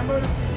Remember?